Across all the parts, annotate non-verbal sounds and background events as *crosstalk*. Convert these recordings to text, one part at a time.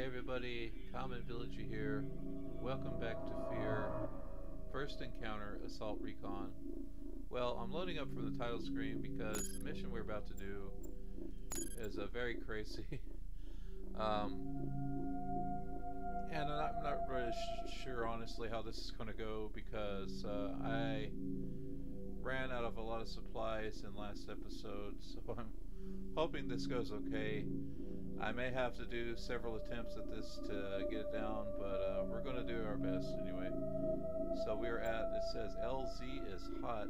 Hey everybody, Common Villager here. Welcome back to Fear. First encounter, Assault Recon. Well, I'm loading up from the title screen because the mission we're about to do is uh, very crazy. *laughs* um, and I'm not really sure, honestly, how this is going to go because uh, I ran out of a lot of supplies in last episode, *laughs* so I'm hoping this goes okay. I may have to do several attempts at this to get it down, but uh, we're going to do our best anyway. So we're at, it says LZ is hot,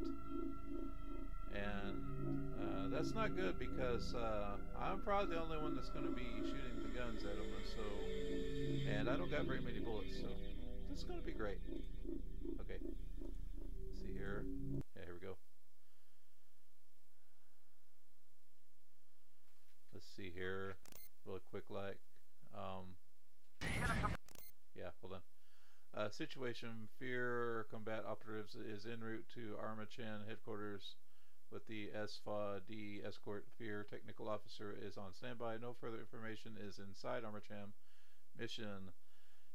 and uh, that's not good because uh, I'm probably the only one that's going to be shooting the guns at them, so, and I don't got very many bullets, so this is going to be great. Okay, Let's see here, yeah, here we go. Let's see here quick like. Um, yeah, hold on. Uh, situation, fear combat operatives is en route to Armacham headquarters with the SFOD-D escort. Fear technical officer is on standby. No further information is inside Armacham. Mission.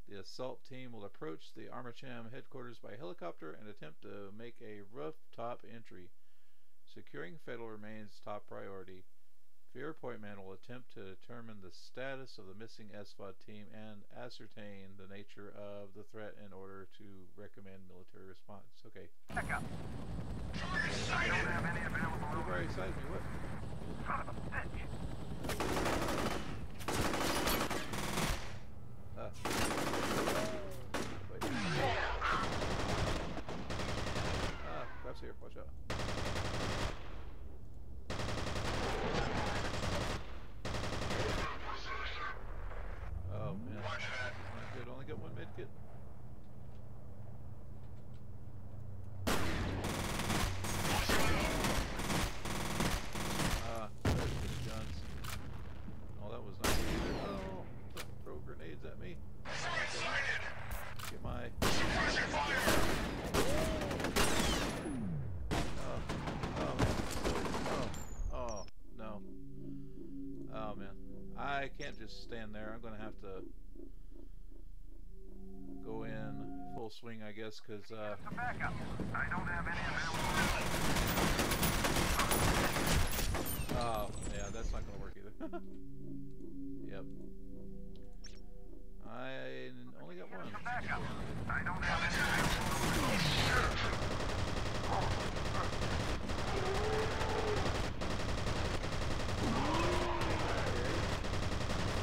The assault team will approach the Armacham headquarters by helicopter and attempt to make a rooftop entry. Securing Fettel remains top priority. Fear Point Man will attempt to determine the status of the missing SFOD team and ascertain the nature of the threat in order to recommend military response. Okay. Check up. I don't have any available. You're very excited me. What? Son of a bitch. Ah. Wait. Ah, crap's here. Watch out. Oh man. Not good. Only got one med kit. Ah, there's the guns. Oh, that was nice either. Oh, don't throw grenades at me. Get my. Oh, oh, oh, oh, no. Oh man, I can't just stand there. I'm gonna have to go in full swing, I guess, because uh, backup. I don't have any available. Oh, yeah, that's not gonna work either. *laughs* yep. I only got one. I don't have any available.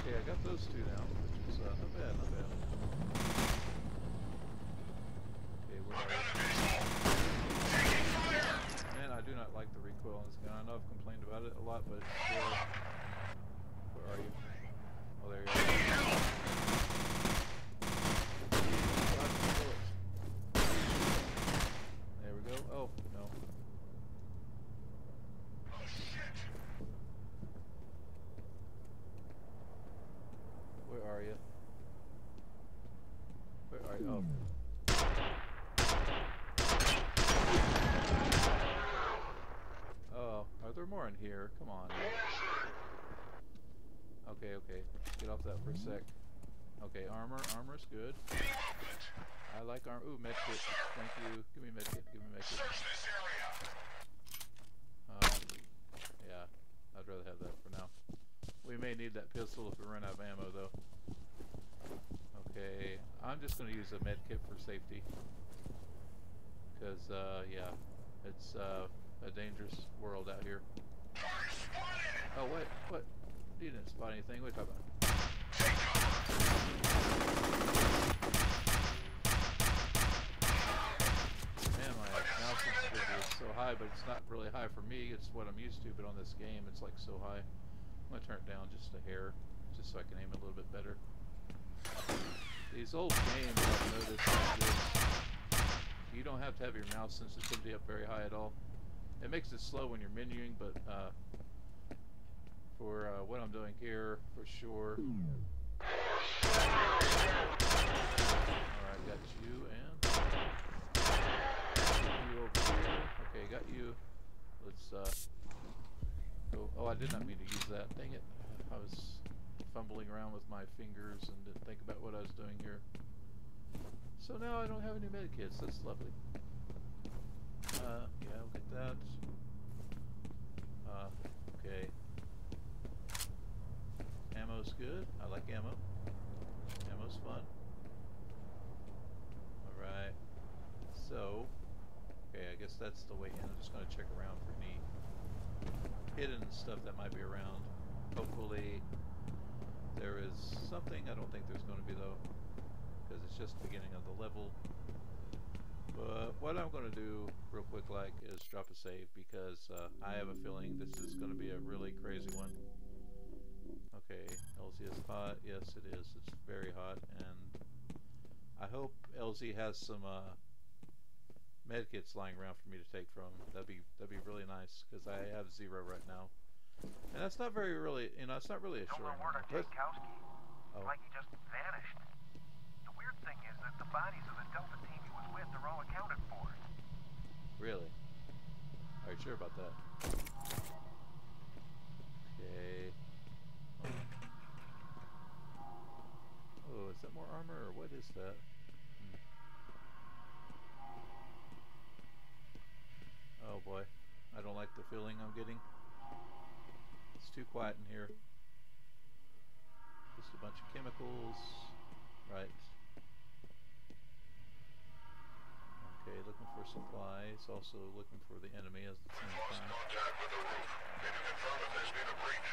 Okay, I got those two which is uh, not bad, not bad. Okay, where are we? Man, I do not like the recoil on this gun. I know I've complained about it a lot, but it's still... Where are you? Oh, there you are. Dodge the bullets. There we go. Oh, no. Where are you? Where are you? Oh. Oh, are there more in here? Come on. Okay, okay. Get off that for a sec. Okay, armor. Armor's good. I like armor. Ooh, medkit. Thank you. Give me medkit. Give me medkit. Um, yeah, I'd rather have that for now. We may need that pistol if we run out of ammo, though. Okay, I'm just going to use a med kit for safety. Because, uh, yeah, it's uh, a dangerous world out here. Oh, what? What? You didn't spot anything. What are you talking about? Man, my is so high, but it's not really high for me. It's what I'm used to, but on this game, it's like so high. I'm going to turn it down just a hair, just so I can aim it a little bit better. These old games, I've noticed, you don't have to have your mouse sensitivity up very high at all. It makes it slow when you're menuing, but uh, for uh, what I'm doing here, for sure. Alright, got you and you over here. Okay, got you. Let's uh go. Oh, I did not mean to use that. Dang it. I was fumbling around with my fingers and didn't think about what I was doing here. So now I don't have any medikits. That's lovely. Uh, yeah, look at that. Uh, okay. Ammo's good. I like ammo. Ammo's fun. Alright. So, okay, I guess that's the way in. I'm just going to check around for any hidden stuff that might be around. Hopefully, there is something. I don't think there's going to be, though, because it's just the beginning of the level. But what I'm going to do real quick like is drop a save because uh, I have a feeling this is going to be a really crazy one. Okay, LZ is hot. Yes, it is. It's very hot, and I hope LZ has some uh, medkits lying around for me to take from. That'd be that'd be really nice because I have zero right now, and that's not very really you know it's not really Don't know assuring. where to But- take Kowski. oh, Like he just vanished. The weird thing is that the bodies of the Delta team he was with are all accounted for. really? Are you sure about that? Okay. Oh, is that more armor or what is that? Hmm. Oh boy, I don't like the feeling I'm getting. It's too quiet in here. Just a bunch of chemicals. Right. Okay, looking for supplies, also looking for the enemy at the same Lost time. contact with the roof. Can you confirm if there's been a breach?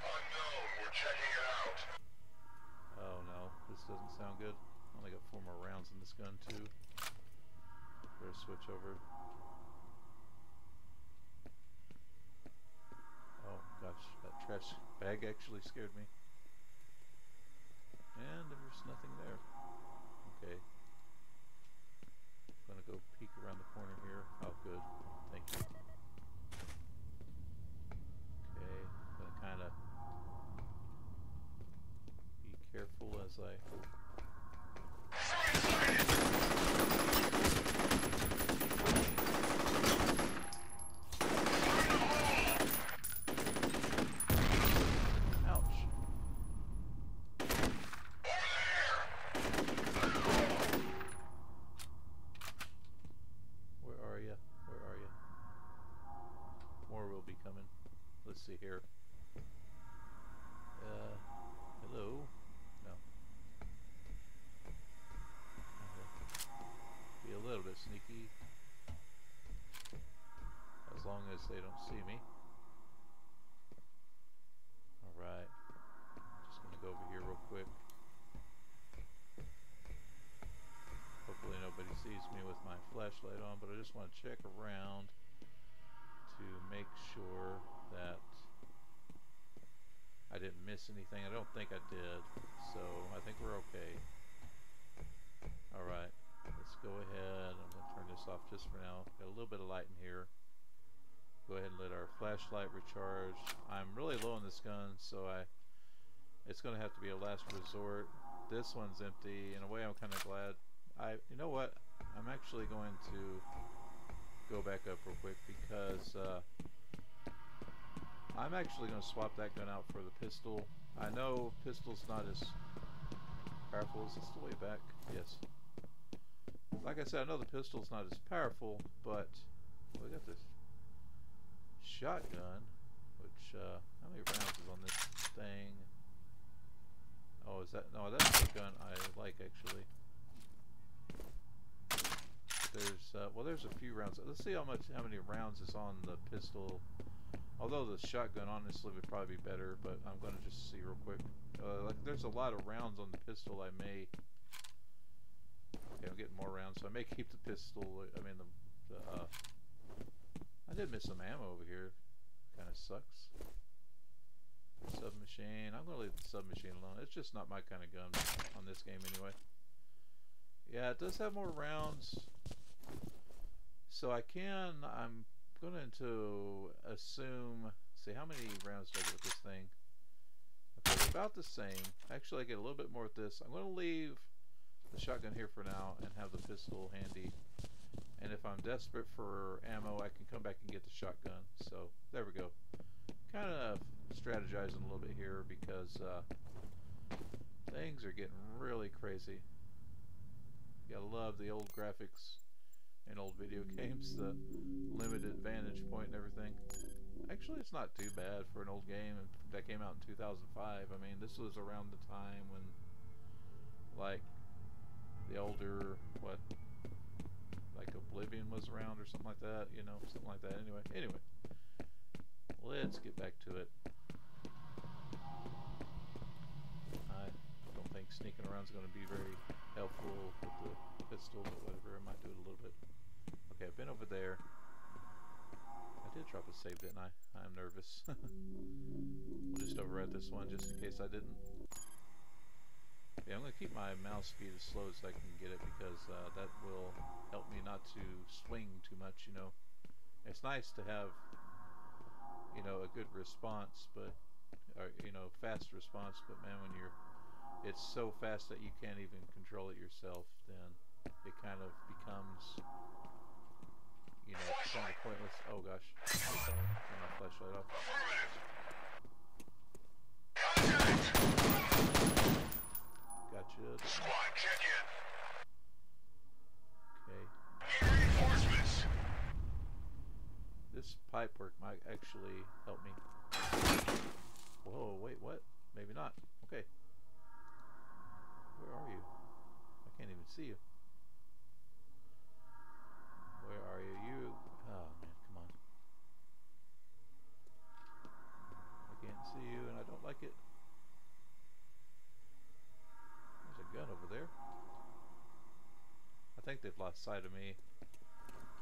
Unknown. We're checking it out. Oh no, this doesn't sound good. Only got four more rounds in this gun too. Better switch over. Oh gosh, that trash bag actually scared me. And there's nothing there. Okay. Gonna go peek around the corner here. Oh good, thank you. Okay, gonna kinda be careful as I Ouch. Where are you? Where are you? More will be coming. Let's see here. Uh, hello? No. Okay. Be a little bit sneaky. As they don't see me. Alright. Just gonna go over here real quick. Hopefully nobody sees me with my flashlight on, but I just want to check around to make sure that I didn't miss anything. I don't think I did, so I think we're okay. Alright, let's go ahead. I'm going to turn this off just for now. Got a little bit of light in here. Go ahead and let our flashlight recharge. I'm really low on this gun, so I it's going to have to be a last resort. This one's empty. In a way, I'm kind of glad. I, you know what? I'm actually going to go back up real quick because uh, I'm actually going to swap that gun out for the pistol. I know pistol's not as powerful. Is this the way back? Yes. Like I said, I know the pistol's not as powerful, but we got this shotgun, which uh, how many rounds is on this thing? Oh, is that no? That's the gun I like actually. There's uh, well, there's a few rounds. Let's see how much how many rounds is on the pistol. Although the shotgun honestly would probably be better, but I'm gonna just see real quick. Uh, like there's a lot of rounds on the pistol. I may. Okay, I'm getting more rounds, so I may keep the pistol. I mean the. the uh, I did miss some ammo over here. Kind of sucks. Submachine. I'm gonna leave the submachine alone. It's just not my kind of gun on this game anyway. Yeah, it does have more rounds. So I can. I'm going to assume. See how many rounds do I get with this thing? Okay, about the same. Actually, I get a little bit more with this. I'm going to leave the shotgun here for now and have the pistol handy. And if I'm desperate for ammo, I can come back and get the shotgun. So there we go. Kind of strategizing a little bit here because uh, things are getting really crazy. You gotta love the old graphics and old video *laughs* games, the limited vantage point and everything. Actually, it's not too bad for an old game that came out in 2005. I mean, this was around the time when, like, the older, what, Oblivion was around or something like that, you know, something like that. Anyway, anyway, let's get back to it. I don't think sneaking around is going to be very helpful with the pistol, but whatever, I might do it a little bit. Okay, I've been over there. I did drop a save, didn't I? I'm nervous. we'll *laughs* just override this one just in case I didn't. Yeah, I'm going to keep my mouse speed as slow as I can get it because uh, that will help me not to swing too much, you know. It's nice to have, you know, a good response, but, or, you know, fast response, but man, when you're, it's so fast that you can't even control it yourself, then it kind of becomes you know, kind of pointless. Oh gosh, turn my flashlight off. Gotcha. Squad, check in. Okay. Reinforcements. This pipe work might actually help me. Whoa, wait, what? Maybe not. Okay. Where are you? I can't even see you. Where are you? You. Oh man, come on. I can't see you and I don't like it. Think they've lost sight of me.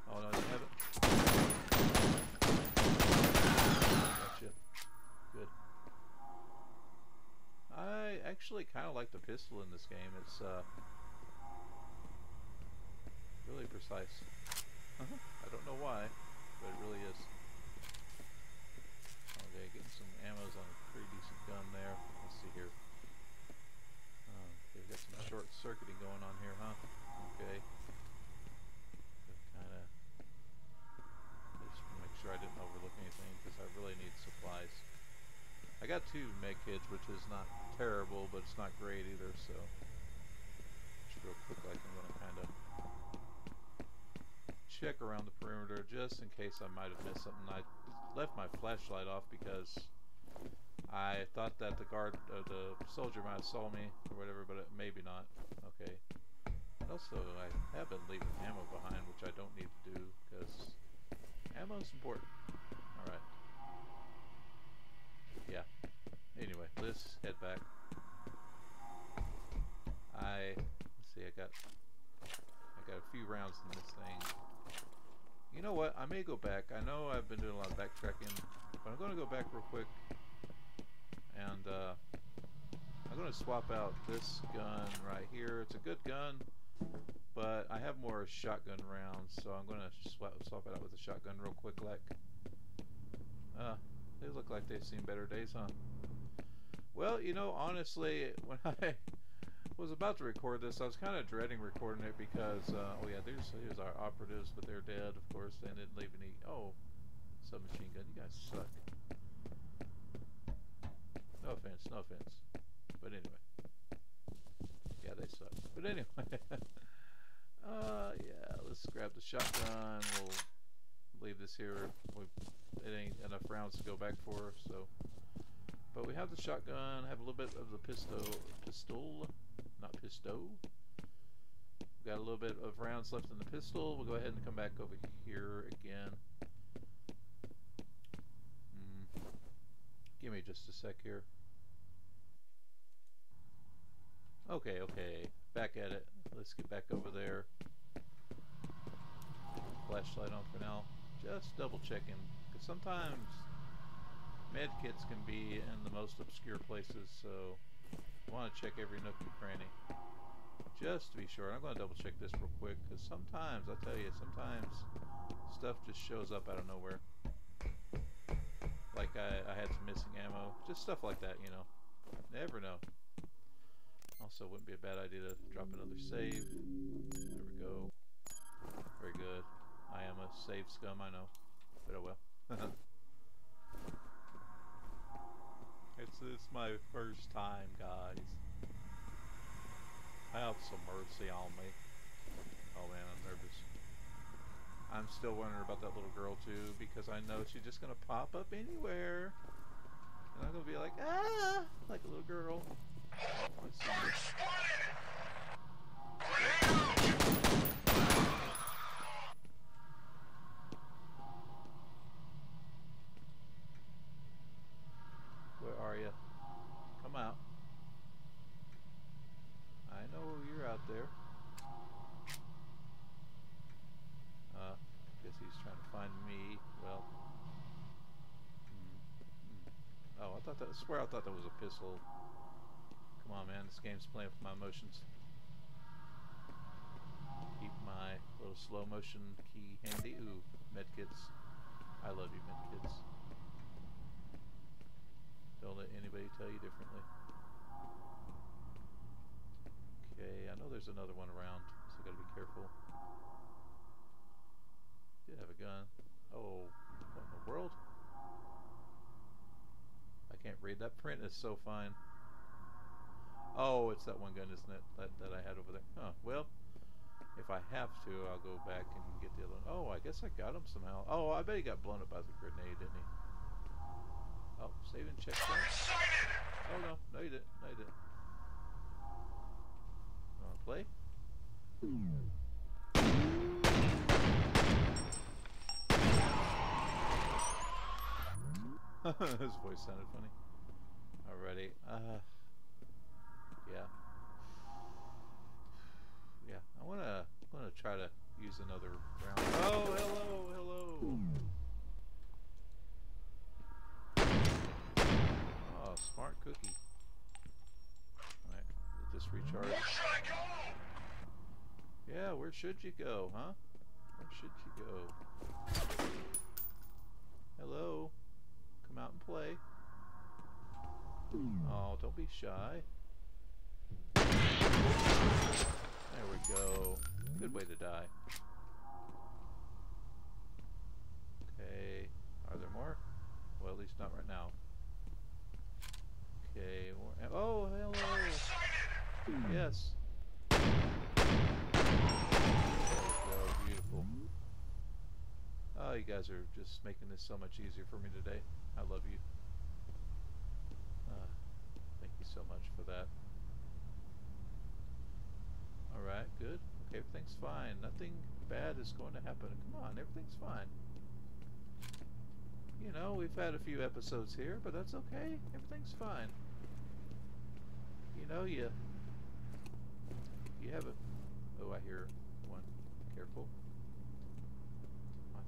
Oh no, they haven't. Gotcha. Good. I actually kind of like the pistol in this game. It's uh, really precise. I don't know why, but it really is. Okay, getting some ammos on a pretty decent gun there. Let's see here. Oh, they've got some short circuiting going on here, huh? Okay. Kind of. Just make sure I didn't overlook anything because I really need supplies. I got two med kits, which is not terrible, but it's not great either. So, just real quick, like I'm gonna kind of check around the perimeter just in case I might have missed something. I left my flashlight off because I thought that the guard, uh, the soldier might have saw me or whatever, but it, maybe not. Okay. Also, I have been leaving ammo behind, which I don't need to do because ammo is important. All right. Yeah. Anyway, let's head back. I let's see. I got I got a few rounds in this thing. You know what? I may go back. I know I've been doing a lot of backtracking, but I'm going to go back real quick. And uh, I'm going to swap out this gun right here. It's a good gun, but I have more shotgun rounds, so I'm going to swap, swap it out with a shotgun real quick. Like, uh, they look like they've seen better days, huh? Well, you know, honestly, when *laughs* I was about to record this. I was kind of dreading recording it because, uh, oh yeah, there's here's our operatives, but they're dead, of course. They didn't leave any. Oh, submachine gun. You guys suck. No offense, no offense. But anyway, they suck. But anyway, *laughs* uh, yeah, let's grab the shotgun. We'll leave this here. We, it ain't enough rounds to go back for, so. But we have the shotgun, have a little bit of the pistol, pistol, not pistol. We've got a little bit of rounds left in the pistol. We'll go ahead and come back over here again. Mm. Give me just a sec here. Okay, okay. Back at it. Let's get back over there. Flashlight on for now. Just double checking. Because sometimes med kits can be in the most obscure places, so I want to check every nook and cranny. Just to be sure. I'm going to double check this real quick, because sometimes, i tell you, sometimes stuff just shows up out of nowhere. Like I, I had some missing ammo. Just stuff like that, you know. Never know. Also, wouldn't be a bad idea to drop another save. There we go. Very good. I am a save scum, I know. But oh well. *laughs* It's it's my first time, guys. I have some mercy on me. Oh man, I'm nervous. I'm still wondering about that little girl too because I know she's just gonna pop up anywhere, and I'm gonna be like ah, like a little girl see. Target spotted! Grenade out! Where are you? Come out. I know you're out there. Uh, guess he's trying to find me. Well. hmm, hmm. Oh, I swear I thought that was a pistol. Come on, man. This game's playing with my emotions. Keep my little slow motion key handy. Ooh, medkits. I love you, medkits. Don't let anybody tell you differently. Okay, I know there's another one around, so I gotta be careful. Did have a gun. Oh, what in the world? Can't read. That print is so fine. Oh, it's that one gun, isn't it? That, that I had over there. Huh, well, if I have to, I'll go back and get the other one. Oh, I guess I got him somehow. Oh, I bet he got blown up by the grenade, didn't he? Oh, save and check. Oh no, no you didn't. No you didn't. Wanna play? *laughs* His voice sounded funny. Already. Uh yeah. Yeah. I wanna I wanna try to use another round. Oh hello, hello. Oh, smart cookie. Alright, let this recharge. Where should I go? Yeah, where should you go, huh? Where should you go? Hello? Come out and play. Oh, don't be shy. There we go. Good way to die. Okay. Are there more? Well, at least not right now. Okay. More. Oh, hello. Yes. Oh, you guys are just making this so much easier for me today. I love you. Uh, thank you so much for that. Alright, good. Okay, everything's fine. Nothing bad is going to happen. Come on, everything's fine. You know, we've had a few episodes here, but that's okay. Everything's fine. You know, you you have a. Oh, I hear one. Careful.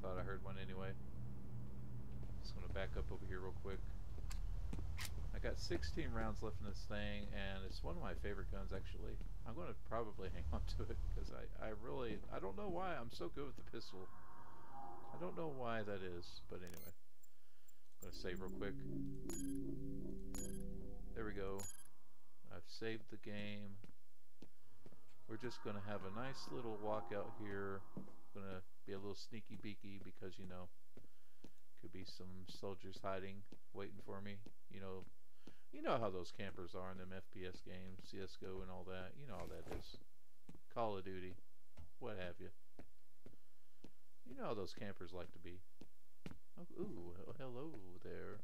I thought I heard one anyway. Just gonna back up over here real quick. I got 16 rounds left in this thing, and it's one of my favorite guns actually. I'm gonna probably *laughs* hang on to it because I, I really I don't know why I'm so good with the pistol. I don't know why that is, but anyway. I'm gonna save real quick. There we go. I've saved the game. We're just gonna have a nice little walk out here. Gonna be a little sneaky beaky because you know could be some soldiers hiding, waiting for me. You know, you know how those campers are in them FPS games, CS:GO and all that. You know how that is. Call of Duty, what have you. You know how those campers like to be. Oh, ooh, hello there.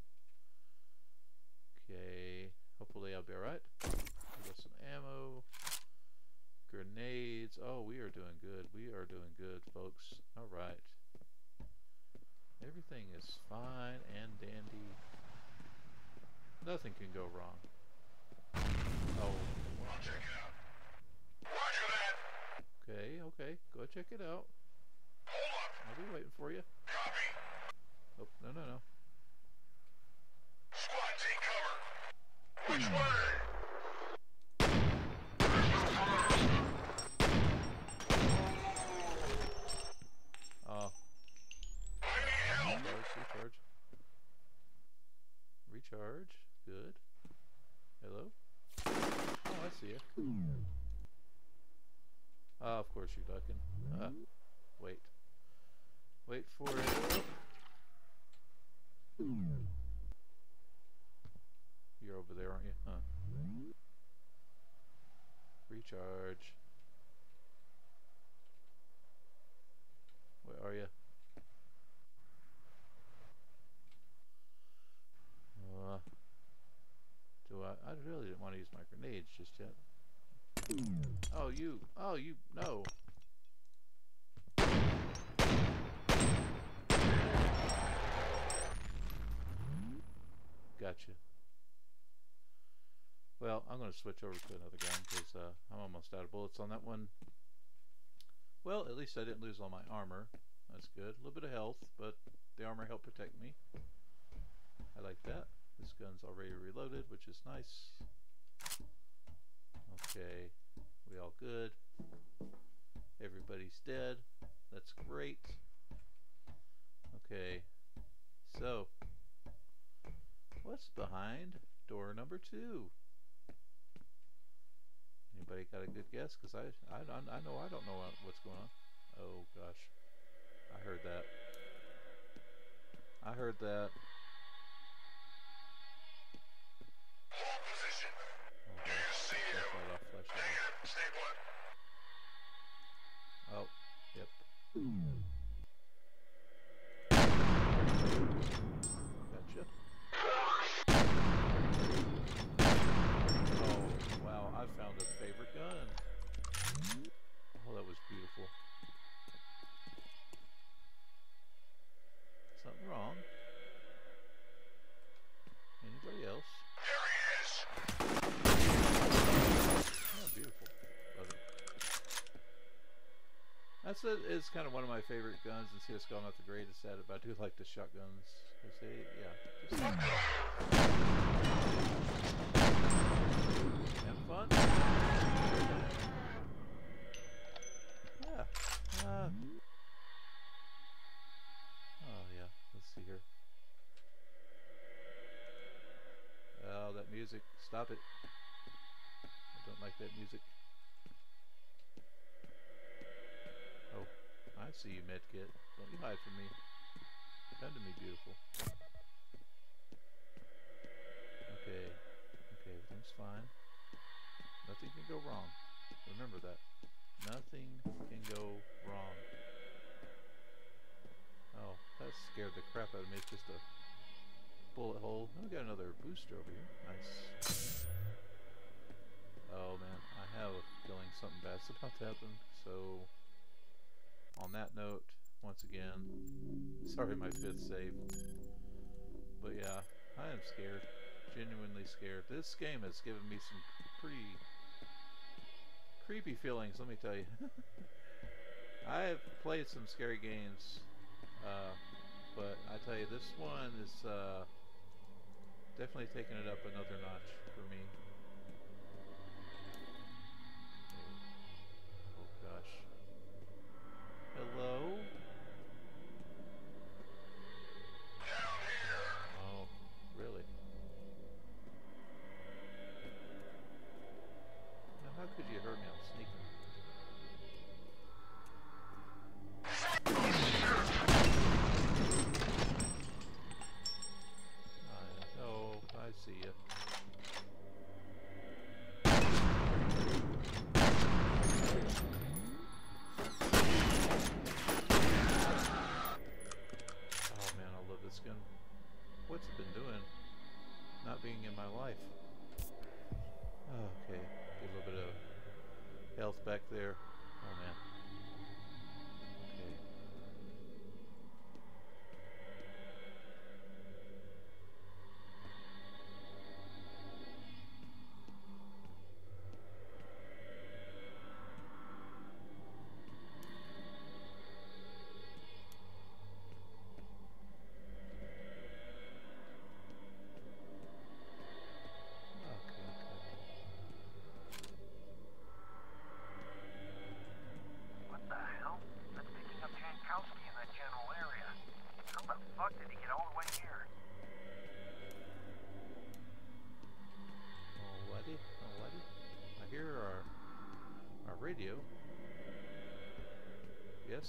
Okay, hopefully I'll be alright. Got some ammo, grenades. Oh, we are doing good. We are doing good, folks. Alright. Everything is fine and dandy. Nothing can go wrong. Oh, I'll check it out. Roger that! okay, okay. Go check it out. Hold up! I'll be waiting for you. Copy! Oh, no, no, no. Squad take cover! Which way? Oh, I need help! recharge, Recharge. Good. Hello? Oh, I see you. Ah, of course you're ducking. Uh, wait. Wait for it. You're over there, aren't you? Huh. Recharge. Where are you? Uh, do I? I really didn't grenades just yet. Oh, you. Oh, you. No. Gotcha. Well, I'm going to switch over to another gun because uh, I'm almost out of bullets on that one. Well, at least I didn't lose all my armor. That's good. A little bit of health, but the armor helped protect me. I like that. This gun's already reloaded, which is nice. Okay, we all good. Everybody's dead. That's great. Okay, so what's behind door number two? Anybody got a good guess? Because I, I, I know I don't know what's going on. Oh gosh, I heard that. I heard that. That's a, is kind of one of my favorite guns in CSGO. I'm not the greatest at it, but I do like the shotguns. yeah, have fun. Yeah. Uh, oh yeah. Let's see here. Oh, that music. Stop it. I don't like that music. Oh, I see you, Medkit. Don't you hide from me. Come to me, beautiful. Okay. Okay, everything's fine. Nothing can go wrong. Remember that. Nothing can go wrong. Oh, that scared the crap out of me. It's just a bullet hole. Oh, we got another booster over here. Nice. Oh man, I have a feeling something bad's about to happen. So, on that note, once again, sorry my fifth save. But yeah, I am scared. Genuinely scared. This game has given me some pretty creepy feelings, let me tell you. *laughs* I have played some scary games, uh, but I tell you, this one is uh, definitely taking it up another notch for me.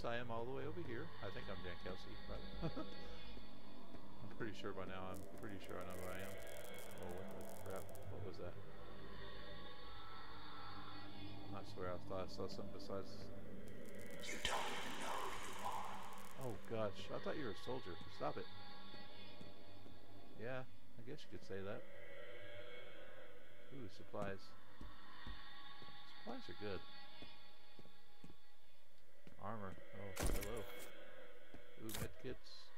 Yes, I am all the way over here. I think I'm Jan Kelsey, right? *laughs* I'm pretty sure by now. I'm pretty sure I know who I am. Oh, what the crap. What was that? I swear I thought I saw something besides. You don't even know who you are. Oh gosh, I thought you were a soldier. Stop it. Yeah, I guess you could say that. Ooh, supplies. Supplies are good. Armor. Oh, hello. Ooh, medkits.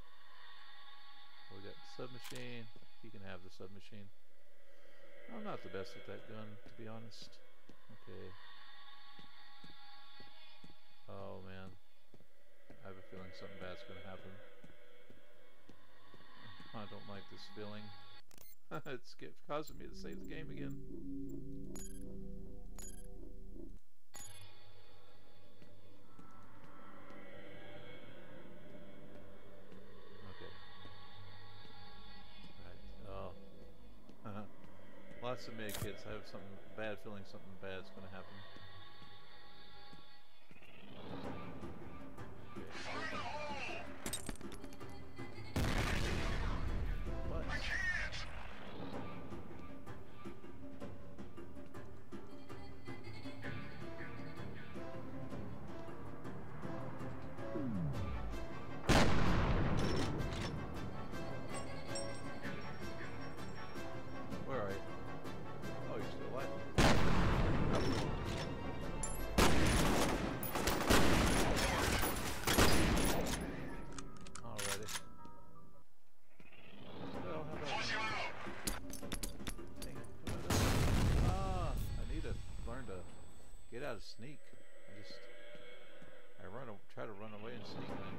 We got submachine. He can have the submachine. I'm not the best at that gun, to be honest. Okay. Oh man. I have a feeling something bad's gonna happen. I don't like this feeling. *laughs* it's causing me to save the game again. Of med kits. I have something bad feeling something bad's gonna happen. To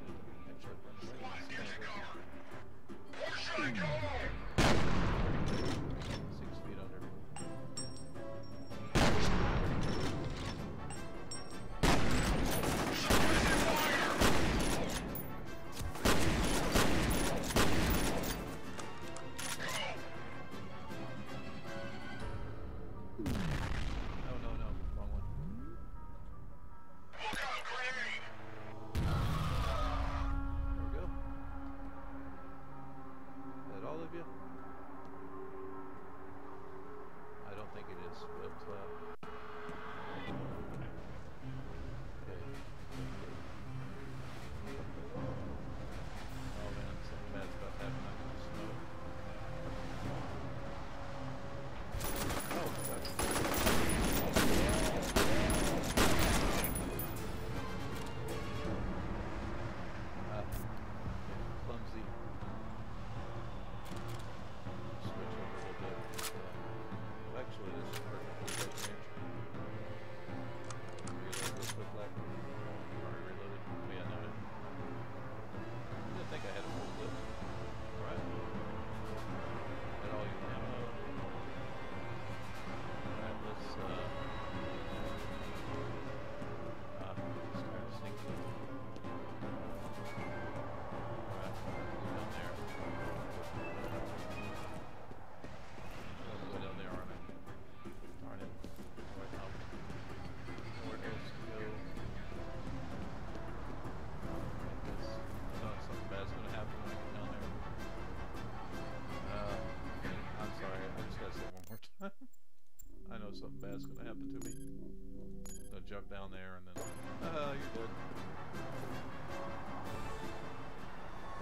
Down there and then, Oh, you're dead.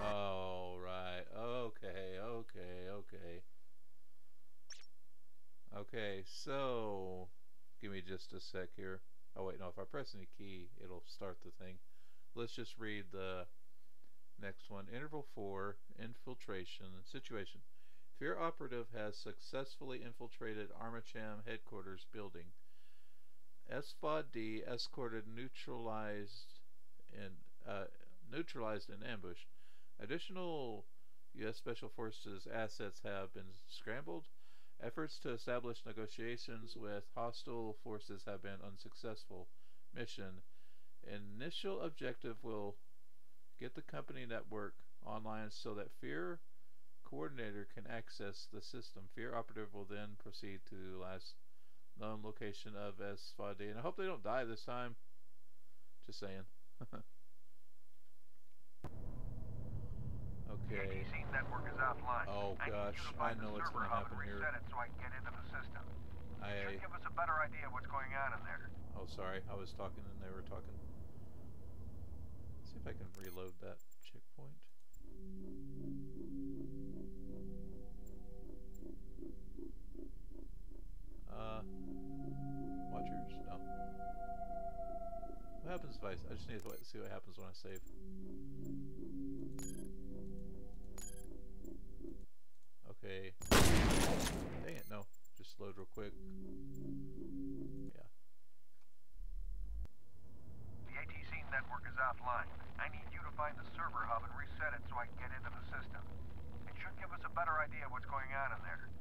Oh, right. Okay, okay, okay. Okay, so give me just a sec here. Oh wait, no, if I press any key, it'll start the thing. Let's just read the next one. Interval 4, infiltration situation. Fear operative has successfully infiltrated Armacham headquarters building. SFOD escorted neutralized and uh, neutralized an ambush. Additional U.S. Special Forces assets have been scrambled. Efforts to establish negotiations with hostile forces have been unsuccessful. Mission Initial objective will get the company network online so that Fear coordinator can access the system. Fear operative will then proceed to last known location of SFOD. And I hope they don't die this time. Just saying. *laughs* Okay. ATC network is offline. Oh, gosh, I know what's gonna happen here. it so I can get into the system. I. should give us a better idea what's going on in there. Oh, sorry. I was talking and they were talking. see if I can reload that checkpoint. Uh, happens if I? I just need to see what happens when I save. Okay. Dang it! No, just load real quick. Yeah. The ATC network is offline. I need you to find the server hub and reset it so I can get into the system. It should give us a better idea of what's going on in there.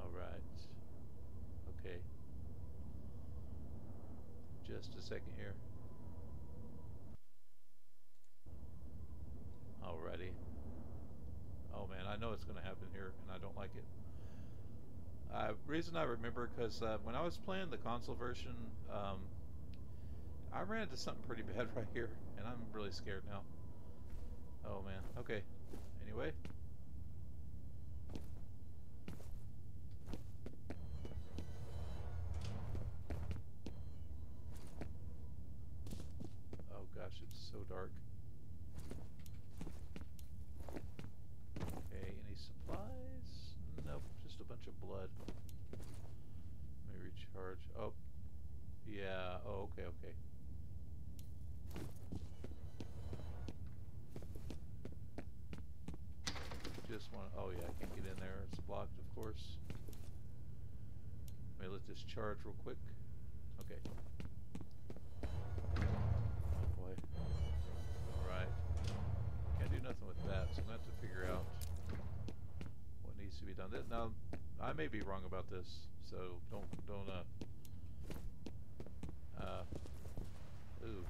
All right. Okay. Just a second here. Alrighty. Oh man, I know it's going to happen here, and I don't like it. Uh, reason I remember because uh, when I was playing the console version, um, I ran into something pretty bad *laughs* right here, and I'm really scared now. Oh man. Okay. Anyway. Oh gosh, it's so dark. Okay, any supplies? Nope, just a bunch of blood. Let me recharge. Oh, yeah. Oh, okay, okay. Just want. Oh yeah, I can't get in there. It's blocked, of course. Let me let this charge real quick. Okay. Oh boy. I'm gonna have to figure out what needs to be done. Now, I may be wrong about this, so don't, don't, uh, uh, ooh.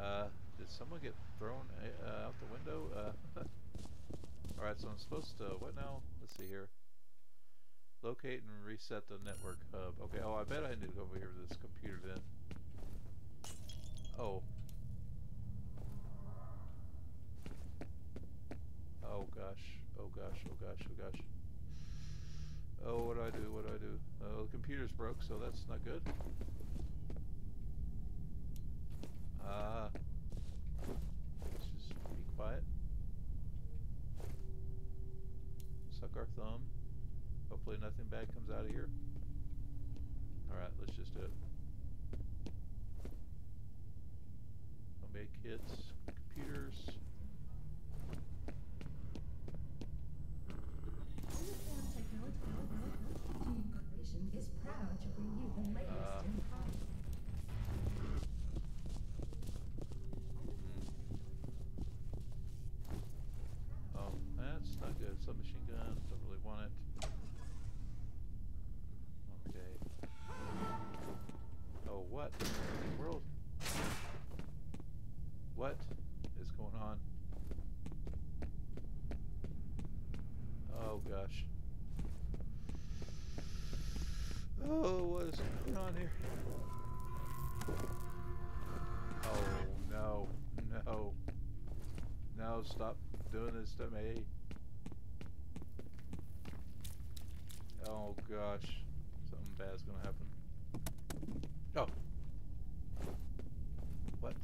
Uh, did someone get thrown uh, out the window? Uh, *laughs* alright, so I'm supposed to, what now? Let's see here. Locate and reset the network hub. Okay, oh, I bet I need to go over here to this computer then. Oh. Oh gosh. Oh gosh. Oh gosh. Oh gosh. Oh, what do I do? What do I do? Oh, the computer's broke, so that's not good. Ah. let's just be quiet. Suck our thumb. Hopefully nothing bad comes out of here. Alright, let's just do it. Homemade kits, computers. Underground Technology Corporation is proud to bring you the latest Uh. in product. Oh, that's not good. Submachine gun, don't really want it. Okay. Oh, what in the world? What is going on? Oh gosh. Oh, what is going on here? Oh no, no. No, stop doing this to me. Oh gosh. Something bad's gonna happen. Oh. What?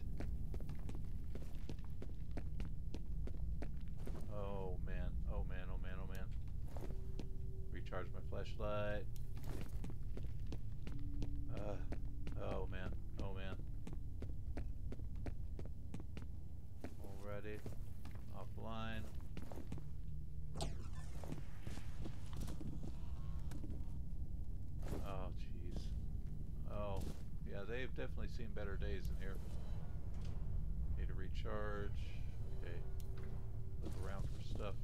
Oh man. Oh man. Oh man. Oh man. Recharge my flashlight. Uh, oh man. Oh man. Already. Offline. Oh jeez. Oh, yeah, they've definitely seen better days in here. Need to recharge. Okay. Look around for stuff.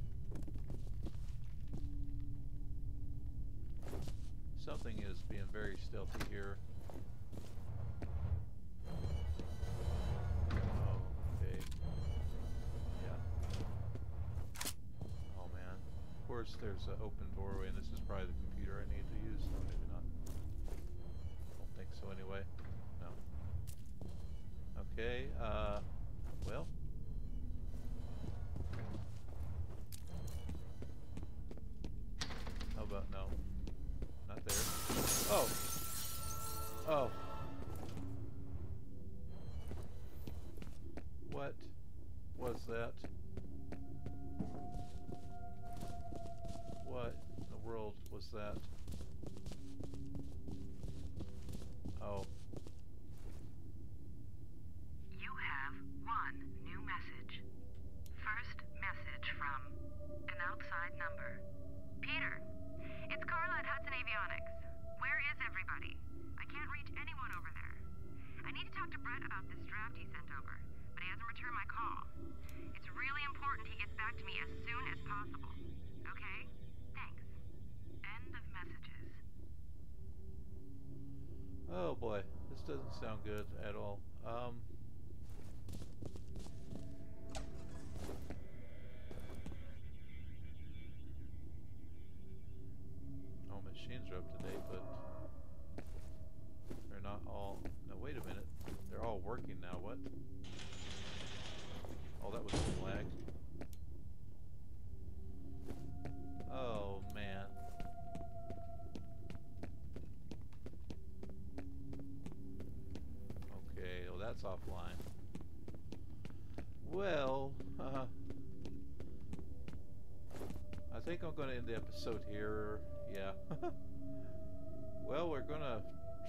Something is being very stealthy here. Oh, there's an open doorway and this is probably the Okay, uh, well. How about, no. Not there. Oh! Oh. What was that? What in the world was that? Oh. To to Brett about this draft he sent over, but he hasn't returned my call. It's really important he gets back to me as soon as possible. Okay? Thanks. End of messages. Oh boy, this doesn't sound good at all. Um. Think I'm going to end the episode here. Yeah. *laughs* well, we're going to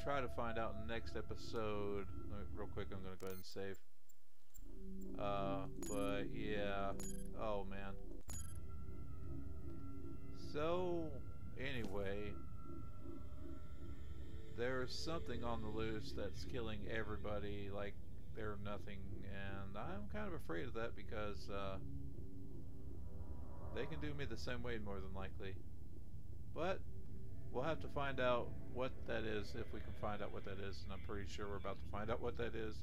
try to find out in the next episode. Me- Real quick, I'm going to go ahead and save. Uh, but yeah. Oh man. So, anyway, there's something on the loose that's killing everybody like they're nothing, and I'm kind of afraid of that because uh, they can do me the same way more than likely. But we'll have to find out what that is if we can find out what that is, and I'm pretty sure we're about to find out what that is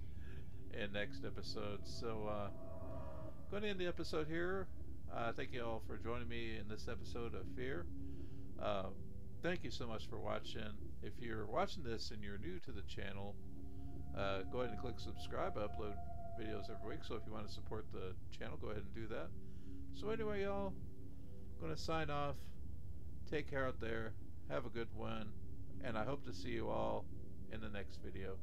in next episode. So, uh, going to end the episode here. Uh, thank you all for joining me in this episode of Fear. Uh, thank you so much for watching. If you're watching this and you're new to the channel, uh, go ahead and click subscribe. I upload videos every week, so if you want to support the channel, go ahead and do that. So anyway, y'all, I'm going to sign off. Take care out there. Have a good one. And I hope to see you all in the next video.